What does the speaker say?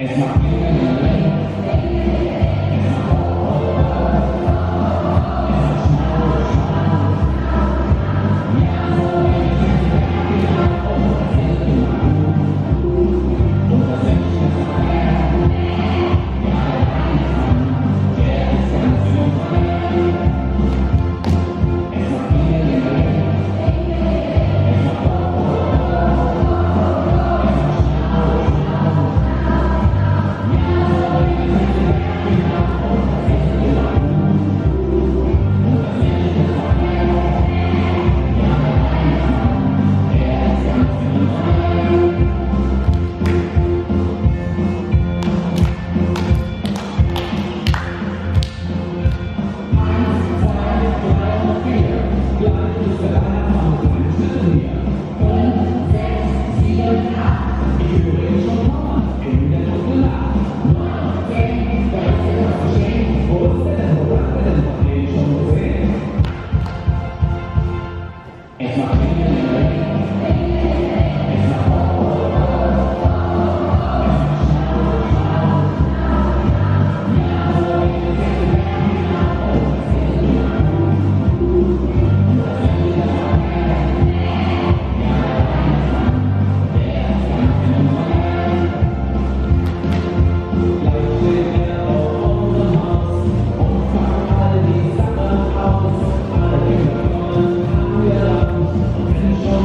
and Amen.